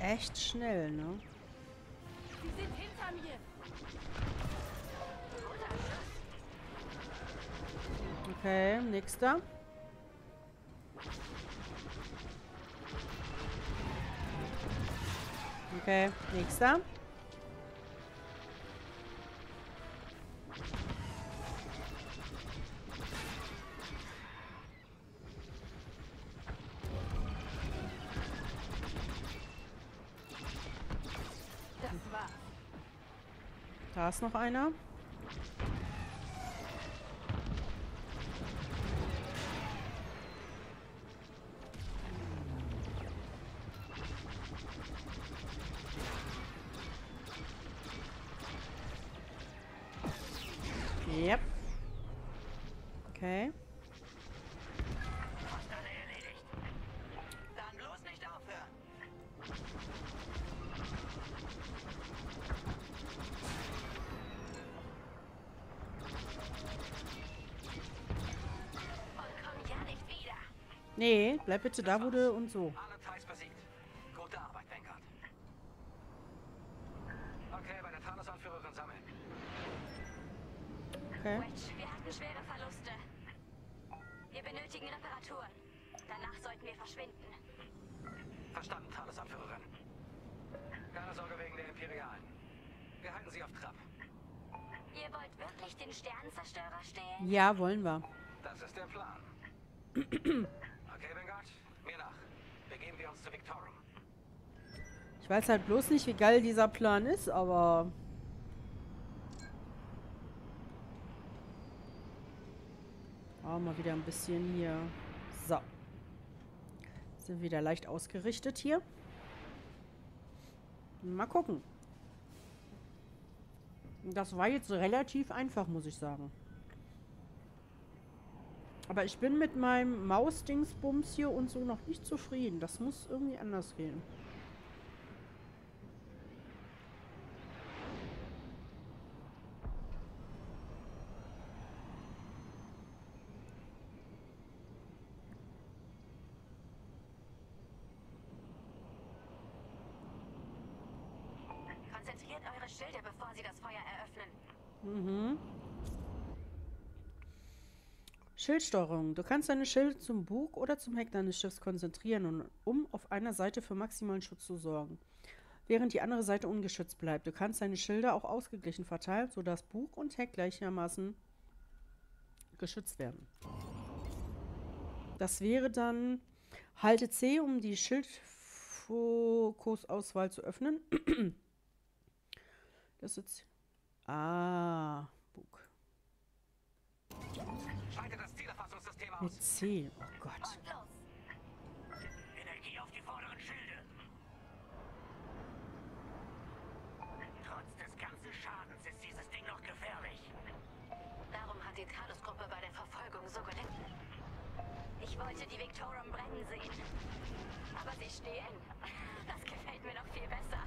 echt schnell, ne? Sie sind hinter mir. Okay, nächster. Okay, nächster. Da ist noch einer. Bleib bitte da, wo du und so. Alle Thais besiegt. Gute Arbeit, Vanguard. Okay, bei der Thanos-Anführerin sammeln. Okay. Wedge, wir hatten schwere Verluste. Wir benötigen Reparaturen. Danach sollten wir verschwinden. Verstanden, Thanos-Anführerin. Keine Sorge wegen der Imperialen. Wir halten sie auf Trab. Ihr wollt wirklich den Sternenzerstörer stehlen? Ja, wollen wir. Das ist der Plan. Okay, Vanguard, mir nach. Begeben wir uns zu Victorum. Ich weiß halt bloß nicht, wie geil dieser Plan ist, aber... Oh, mal wieder ein bisschen hier. So. Sind wieder leicht ausgerichtet hier. Mal gucken. Das war jetzt relativ einfach, muss ich sagen. Aber ich bin mit meinem Mausdingsbums hier und so noch nicht zufrieden. Das muss irgendwie anders gehen. Konzentriert eure Schilde, bevor sie das Feuer eröffnen. Mhm. Schildsteuerung. Du kannst deine Schilde zum Bug oder zum Heck deines Schiffs konzentrieren, um auf einer Seite für maximalen Schutz zu sorgen, während die andere Seite ungeschützt bleibt. Du kannst deine Schilde auch ausgeglichen verteilen, sodass Bug und Heck gleichermaßen geschützt werden. Das wäre dann halte C, um die Schildfokusauswahl zu öffnen. Das ist Ah, Bug. Schalte das Zielerfassungssystem Mit aus. C. Oh Gott. Und los! Energie auf die vorderen Schilde. Trotz des ganzen Schadens ist dieses Ding noch gefährlich. Darum hat die Talos-Gruppe bei der Verfolgung so gelitten. Ich wollte die Victorum brennen sehen. Aber sie stehen. Das gefällt mir noch viel besser.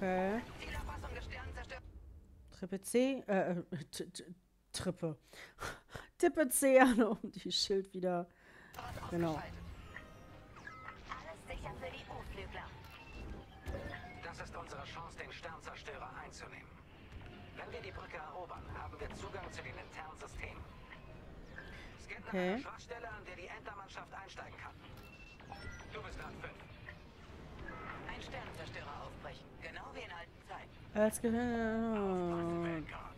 Okay. Trippe C, äh, äh, Trippe. Tippe C an, um die Schild wieder. Genau. Alles sicher für die U-Flügler. Das ist unsere Chance, den Sternzerstörer einzunehmen. Wenn wir die Brücke erobern, haben wir Zugang zu den internen Systemen. Scannt nach Okay. einer Schwachstelle, an der die Entermannschaft einsteigen kann. Du bist Rang 5. Ein Sternzerstörer aufbrechen, genau wie in alten Zeiten. Als gehört. Kann?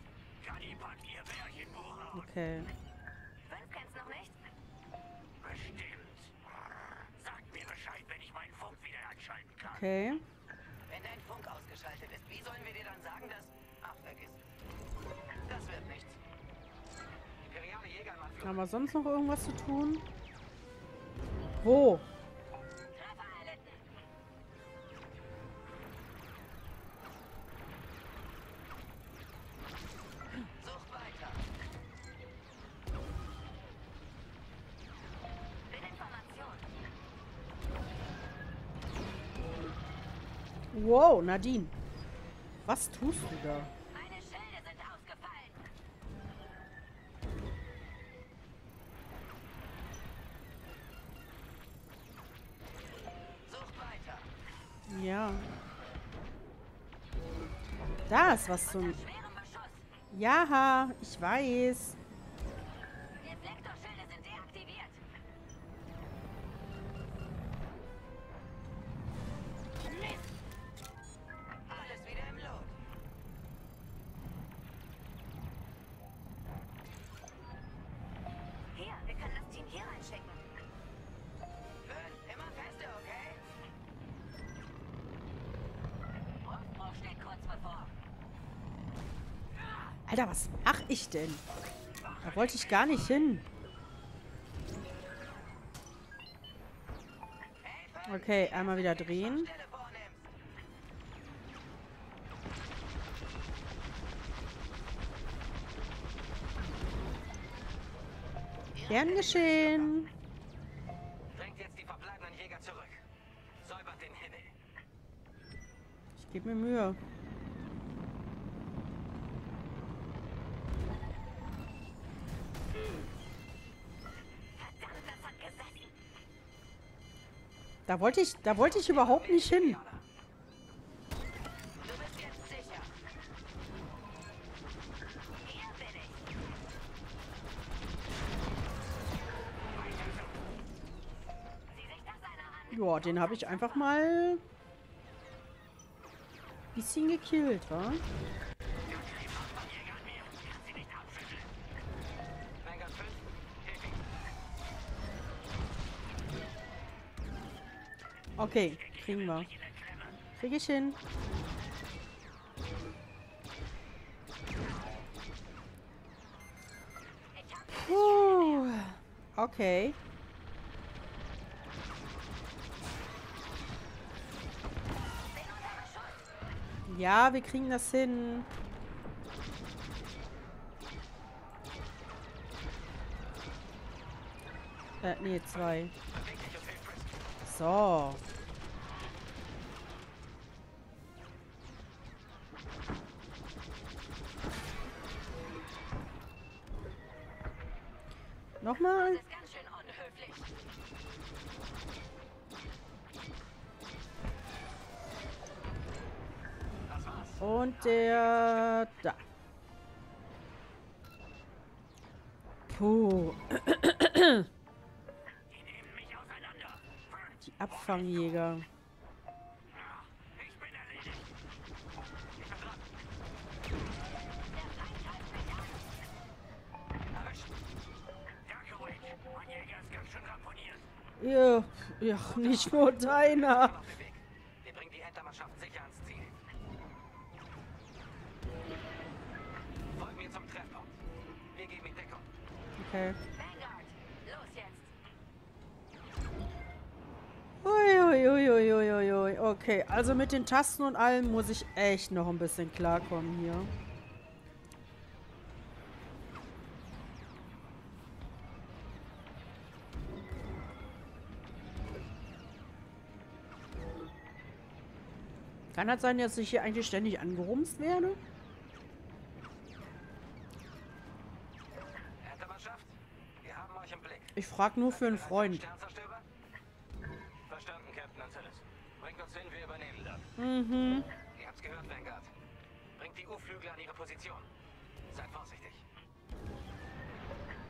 Okay. Fünf kennst noch nicht? Bestimmt. Sagt mir Bescheid, wenn ich mein Okay. Wenn dein Funk ausgeschaltet ist, wie sollen wir dir dann sagen, dass... Ach, vergiss. Das wird nichts. Imperiale Jäger im Anflug. Haben wir sonst noch irgendwas zu tun? Wo? Wow, Nadine. Was tust du da? Meine Schilde sind ausgefallen. Sucht weiter. Ja. Da ist was zum... Ja, ich weiß. Alter, was mach ich denn? Da wollte ich gar nicht hin. Okay, einmal wieder drehen. Gern geschehen. Drängt jetzt die verbleibenden Jäger zurück. Säubert den Himmel. Ich gebe mir Mühe. Da wollte ich, da wollte ich überhaupt nicht hin. Ja, den habe ich einfach mal bisschen gekillt, wa? Okay, kriegen wir. Krieg ich hin. Puh. Okay. Ja, wir kriegen das hin. Äh, nee, zwei. So. Nochmal? Und der da. Puh. Die Abfangjäger. Ja, ja, nicht nur deiner. Wir bringen die Entermannschaft sicher ans Ziel. Folgen wir zum Treffpunkt. Wir geben ihm Deckung. Okay. Vanguard, los jetzt. Uiuiuiuiui. Okay, also mit den Tasten und allem muss ich echt noch ein bisschen klarkommen hier. Kann das sein, dass ich hier eigentlich ständig angerumst werde? Entermannschaft, wir haben euch im Blick. Ich frage nur für einen Freund. Sternzerstörer? Verstanden, Captain Antilles. Bringt uns hin, wir übernehmen dann. Mhm. Ihr habt's gehört, Vanguard. Bringt die U-Flügel an ihre Position. Seid vorsichtig.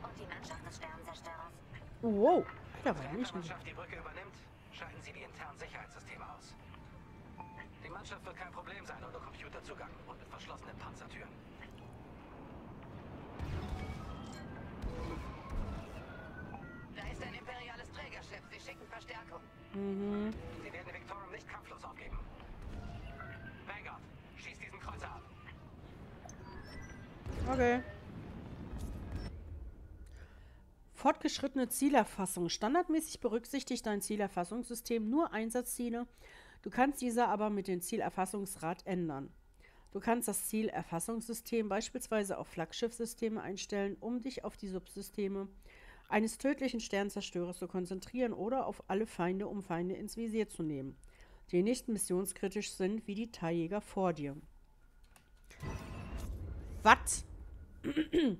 Und die Mannschaft des Sternzerstörers? Wow. Wenn war die nicht Mannschaft die Brücke übernimmt, schalten sie die internen Sicherheitssysteme aus. Die Mannschaft wird kein Problem sein ohne Computerzugang und mit verschlossenen Panzertüren. Da ist ein imperiales Trägerschiff. Trägerschiff. Sie schicken Verstärkung. Mhm. Sie werden Victorum nicht kampflos aufgeben. Vanguard, schieß diesen Kreuzer ab. Okay. Fortgeschrittene Zielerfassung. Standardmäßig berücksichtigt dein Zielerfassungssystem nur Einsatzziele. Du kannst diese aber mit dem Zielerfassungsrad ändern. Du kannst das Zielerfassungssystem beispielsweise auf Flaggschiffsysteme einstellen, um dich auf die Subsysteme eines tödlichen Sternzerstörers zu konzentrieren oder auf alle Feinde, um Feinde ins Visier zu nehmen, die nicht missionskritisch sind, wie die Teiljäger vor dir. Was?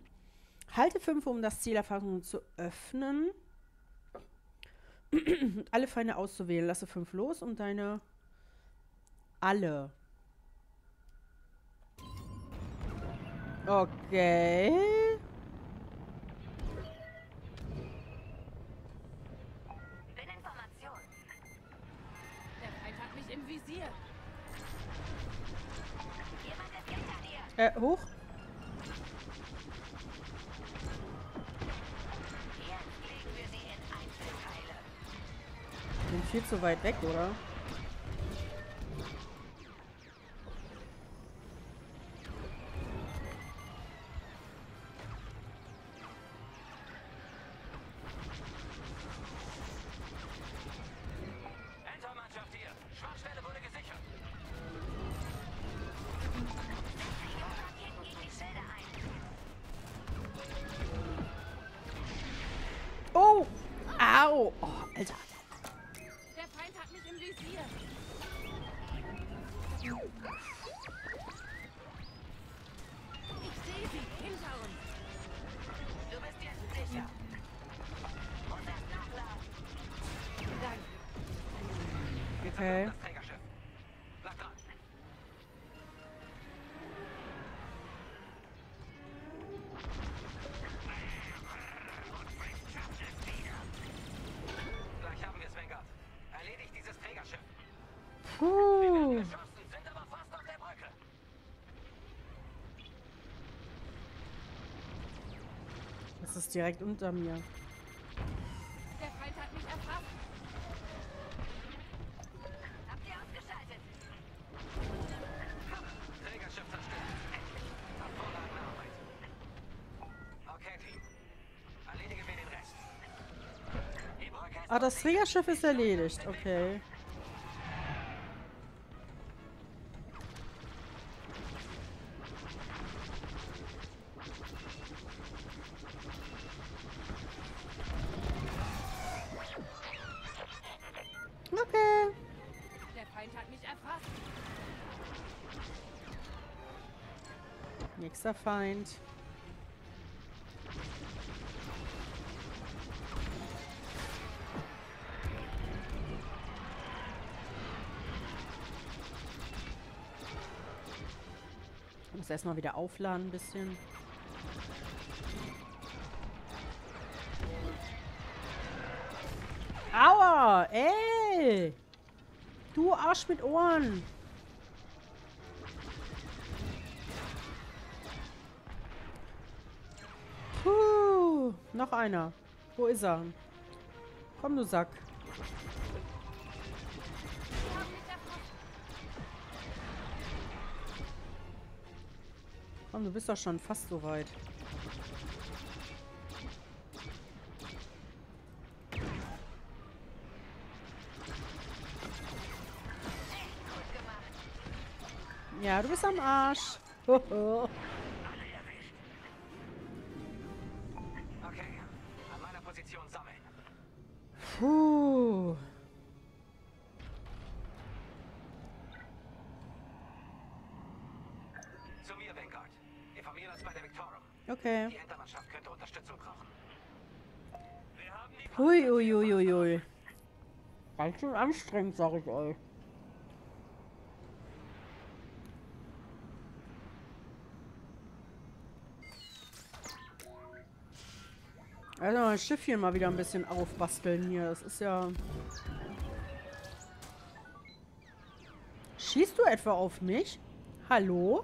Halte 5, um das Zielerfassung zu öffnen. Und alle Feinde auszuwählen. Lasse 5 los, um deine... Alle. Okay. Information. Der Feind hat mich im Visier. Jemand ist hinter dir. Äh, hoch. Jetzt legen wir sie in Einzelteile. Bin viel zu weit weg, oder? Der Brücke. Das ist direkt unter mir. Das Trägerschiff ist erledigt. Okay. Okay. Der Feind hat mich erfasst. Nächster Feind. Erstmal wieder aufladen ein bisschen. Aua! Ey! Du Arsch mit Ohren! Puh, noch einer. Wo ist er? Komm, du Sack. Komm, du bist doch schon fast so weit. Ja, du bist am Arsch. Hoho. Okay. An meiner Position sammeln. Puh. Okay. Die Entermannschaft könnte Unterstützung brauchen. Wir haben die Hui, ui, ui, ui, ui. Ganz schön anstrengend, sag ich euch. Also mein Schiffchen mal wieder ein bisschen aufbasteln hier. Das ist ja... Schießt du etwa auf mich? Hallo?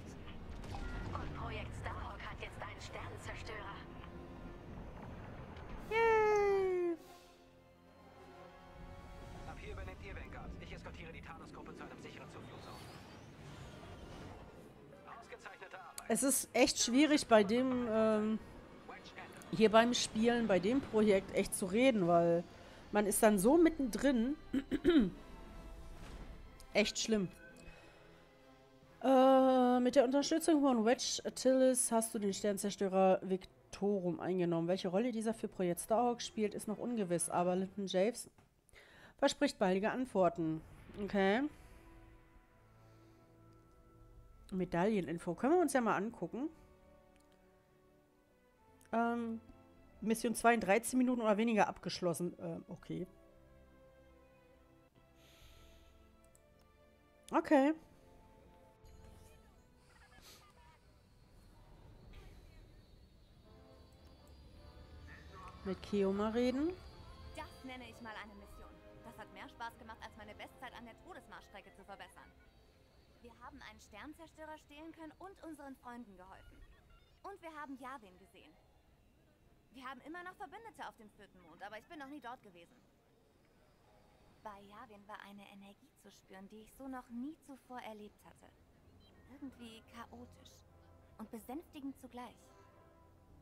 Jetzt einen Sternenzerstörer. Yay! Ab hier übernehmt ihr Vanguard. Ich eskortiere die Talos-Gruppe zu einem sicheren Zufluchtsort. Ausgezeichnete Arbeit. Es ist echt schwierig bei dem, ähm, hier beim Spielen, bei dem Projekt echt zu reden, weil man ist dann so mittendrin. echt schlimm. Äh, mit der Unterstützung von Wedge Attilis hast du den Sternzerstörer Victorum eingenommen. Welche Rolle dieser für Projekt Starhawk spielt, ist noch ungewiss, aber Linton Javes verspricht baldige Antworten. Okay. Medailleninfo. Können wir uns ja mal angucken. Ähm, Mission 2 in 13 Minuten oder weniger abgeschlossen. Ähm, okay. Okay. Mit Keo mal reden. Das nenne ich mal eine Mission. Das hat mehr Spaß gemacht, als meine Bestzeit an der Todesmarschstrecke zu verbessern. Wir haben einen Sternzerstörer stehlen können und unseren Freunden geholfen. Und wir haben Yavin gesehen. Wir haben immer noch Verbündete auf dem vierten Mond, aber ich bin noch nie dort gewesen. Bei Yavin war eine Energie zu spüren, die ich so noch nie zuvor erlebt hatte. Irgendwie chaotisch und besänftigend zugleich.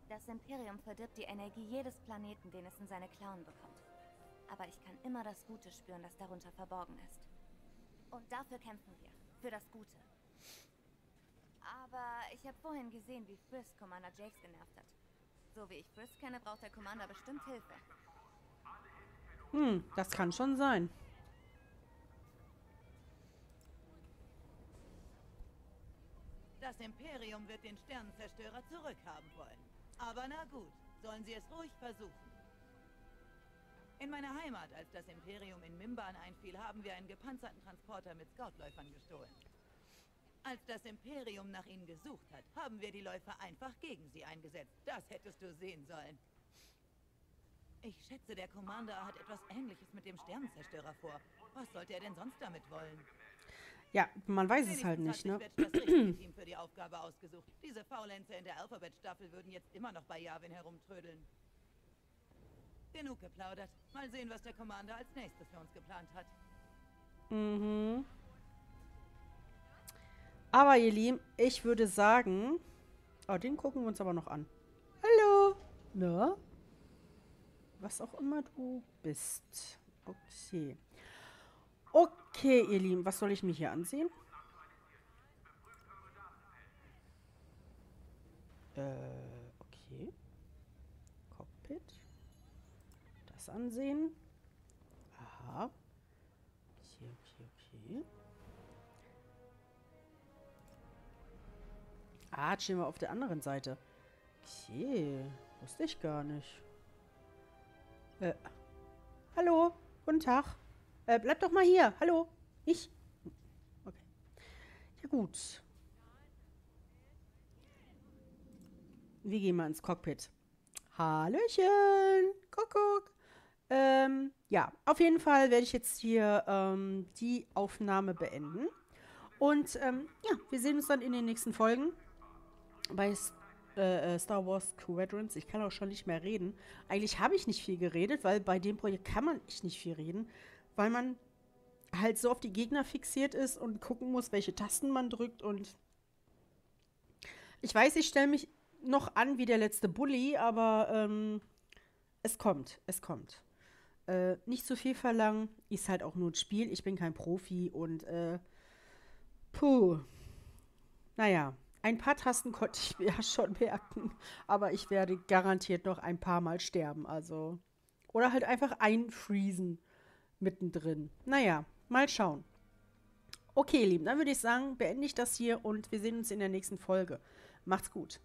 Das Imperium verdirbt die Energie jedes Planeten, den es in seine Klauen bekommt. Aber ich kann immer das Gute spüren, das darunter verborgen ist. Und dafür kämpfen wir. Für das Gute. Aber ich habe vorhin gesehen, wie Frisk Commander Jakes genervt hat. So wie ich Frisk kenne, braucht der Commander bestimmt Hilfe. Hm, das kann schon sein. Das Imperium wird den Sternenzerstörer zurückhaben wollen. Aber na gut, sollen sie es ruhig versuchen. In meiner Heimat, als das Imperium in Mimban einfiel, haben wir einen gepanzerten Transporter mit Scoutläufern gestohlen. Als das Imperium nach ihnen gesucht hat, haben wir die Läufer einfach gegen sie eingesetzt. Das hättest du sehen sollen. Ich schätze, der Commander hat etwas Ähnliches mit dem Sternenzerstörer vor. Was sollte er denn sonst damit wollen? Ja, man weiß es halt nicht, ne? Team für die Aufgabe ausgesucht. Diese Faulenzer in der Alphabet-Staffel würden jetzt immer noch bei Yavin herumtrödeln. Genug geplaudert. Mal sehen, was der Commander als nächstes für uns geplant hat. Mhm. Aber ihr Lieben, ich würde sagen... Oh, den gucken wir uns aber noch an. Hallo. Na? Was auch immer du bist. Okay. Okay, ihr Lieben, was soll ich mir hier ansehen? Äh, okay. Cockpit. Das ansehen. Aha. Okay, okay, okay. Ah, jetzt stehen wir auf der anderen Seite. Okay, wusste ich gar nicht. Äh, hallo, guten Tag. Äh, bleib doch mal hier. Hallo, ich. Okay. Ja gut. Wir gehen mal ins Cockpit. Hallöchen. Kuckuck. Ähm, ja, auf jeden Fall werde ich jetzt hier ähm, die Aufnahme beenden. Und ähm, ja, wir sehen uns dann in den nächsten Folgen bei äh, äh, Star Wars Squadrons. Ich kann auch schon nicht mehr reden. Eigentlich habe ich nicht viel geredet, weil bei dem Projekt kann man nicht viel reden, weil man halt so auf die Gegner fixiert ist und gucken muss, welche Tasten man drückt und ich weiß, ich stelle mich noch an wie der letzte Bully, aber ähm, es kommt, es kommt. Äh, nicht zu viel verlangen, ist halt auch nur ein Spiel. Ich bin kein Profi und äh, puh. Naja, ein paar Tasten konnte ich mir ja schon merken, aber ich werde garantiert noch ein paar Mal sterben, also. Oder halt einfach einfriesen mittendrin. Naja, mal schauen. Okay, ihr Lieben, dann würde ich sagen, beende ich das hier und wir sehen uns in der nächsten Folge. Macht's gut.